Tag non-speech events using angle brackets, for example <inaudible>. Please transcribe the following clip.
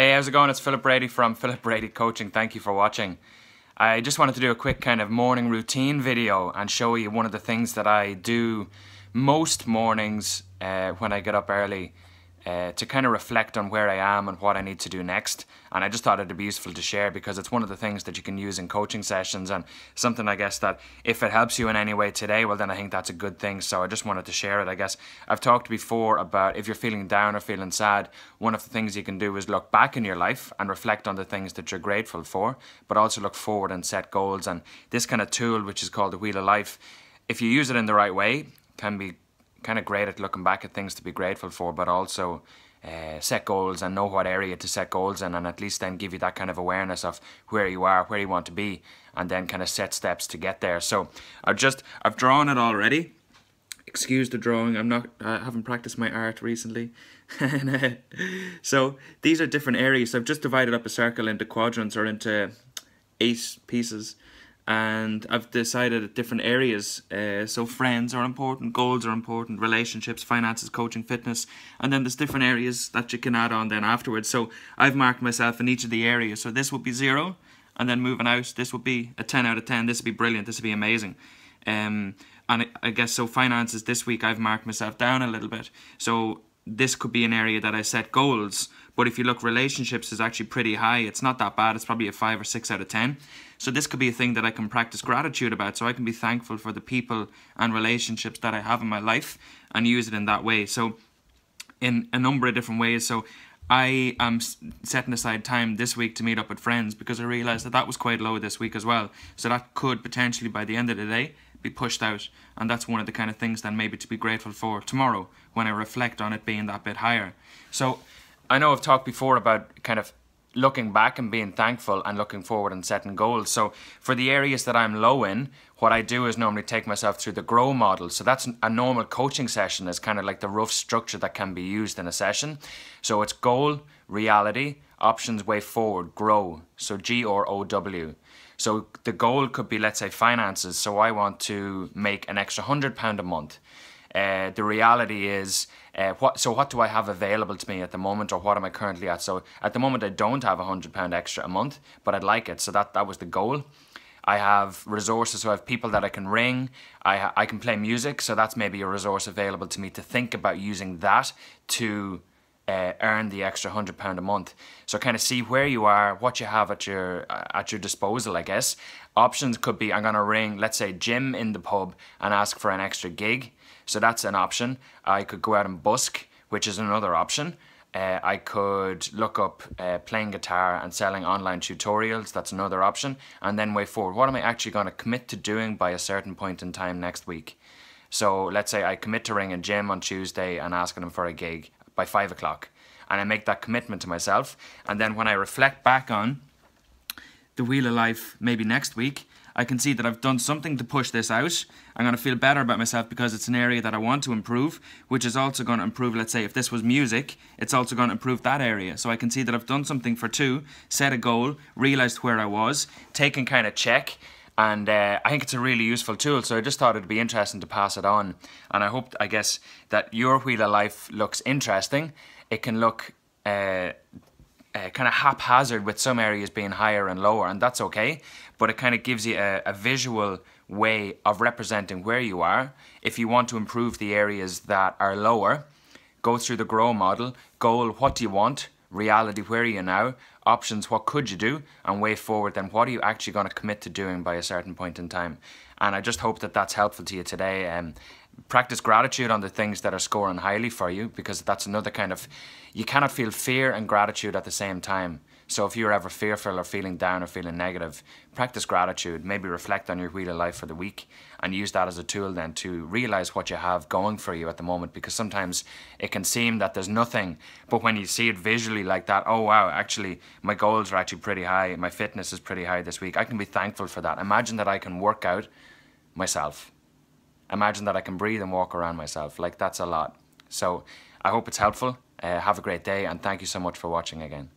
Hey, how's it going? It's Philip Brady from <laughs> Philip Brady Coaching. Thank you for watching. I just wanted to do a quick kind of morning routine video and show you one of the things that I do most mornings uh, when I get up early uh, to kind of reflect on where I am and what I need to do next. And I just thought it'd be useful to share because it's one of the things that you can use in coaching sessions and something I guess that if it helps you in any way today, well, then I think that's a good thing. So I just wanted to share it. I guess I've talked before about if you're feeling down or feeling sad, one of the things you can do is look back in your life and reflect on the things that you're grateful for, but also look forward and set goals. And this kind of tool, which is called the Wheel of Life, if you use it in the right way, can be kind of great at looking back at things to be grateful for, but also uh, set goals and know what area to set goals in, and at least then give you that kind of awareness of where you are, where you want to be, and then kind of set steps to get there. So I've just I've drawn it already. Excuse the drawing. I'm not. I haven't practiced my art recently. <laughs> so these are different areas. I've just divided up a circle into quadrants or into eight pieces and I've decided at different areas. Uh, so friends are important, goals are important, relationships, finances, coaching, fitness, and then there's different areas that you can add on then afterwards. So I've marked myself in each of the areas. So this would be zero, and then moving out, this would be a 10 out of 10. This would be brilliant. This would be amazing. Um, and I guess so finances this week I've marked myself down a little bit. So this could be an area that I set goals. But if you look, relationships is actually pretty high. It's not that bad. It's probably a five or six out of ten. So this could be a thing that I can practice gratitude about. So I can be thankful for the people and relationships that I have in my life and use it in that way. So in a number of different ways. So I am setting aside time this week to meet up with friends because I realised that that was quite low this week as well. So that could potentially, by the end of the day, be pushed out. And that's one of the kind of things then maybe to be grateful for tomorrow when I reflect on it being that bit higher. So I know I've talked before about kind of looking back and being thankful and looking forward and setting goals. So for the areas that I'm low in, what I do is normally take myself through the grow model. So that's a normal coaching session is kind of like the rough structure that can be used in a session. So it's goal, reality, options, way forward, grow. So G or O W. So the goal could be, let's say, finances. So I want to make an extra hundred pound a month. Uh, the reality is, uh, what? So what do I have available to me at the moment, or what am I currently at? So at the moment, I don't have a hundred pound extra a month, but I'd like it. So that that was the goal. I have resources, so I have people that I can ring. I I can play music, so that's maybe a resource available to me to think about using that to uh, earn the extra hundred pound a month. So kind of see where you are, what you have at your at your disposal. I guess options could be I'm gonna ring, let's say, Jim in the pub and ask for an extra gig. So that's an option. I could go out and busk, which is another option. Uh, I could look up uh, playing guitar and selling online tutorials. That's another option. And then way forward, what am I actually going to commit to doing by a certain point in time next week? So let's say I commit to ringing Jim on Tuesday and asking him for a gig by five o'clock. And I make that commitment to myself. And then when I reflect back on the Wheel of Life maybe next week, I can see that I've done something to push this out. I'm going to feel better about myself because it's an area that I want to improve, which is also going to improve, let's say, if this was music, it's also going to improve that area. So I can see that I've done something for two, set a goal, realised where I was, taken kind of check, and uh, I think it's a really useful tool. So I just thought it'd be interesting to pass it on, and I hope, I guess, that your wheel of life looks interesting. It can look uh, uh, kind of haphazard with some areas being higher and lower, and that's okay. But it kind of gives you a, a visual way of representing where you are. If you want to improve the areas that are lower, go through the grow model. Goal: What do you want? Reality, where are you now? Options, what could you do? And way forward, then what are you actually going to commit to doing by a certain point in time? And I just hope that that's helpful to you today. Um, practice gratitude on the things that are scoring highly for you because that's another kind of, you cannot feel fear and gratitude at the same time. So if you're ever fearful or feeling down or feeling negative, practice gratitude. Maybe reflect on your wheel of life for the week and use that as a tool then to realize what you have going for you at the moment. Because sometimes it can seem that there's nothing, but when you see it visually like that, oh wow, actually my goals are actually pretty high. My fitness is pretty high this week. I can be thankful for that. Imagine that I can work out myself. Imagine that I can breathe and walk around myself. Like that's a lot. So I hope it's helpful. Uh, have a great day and thank you so much for watching again.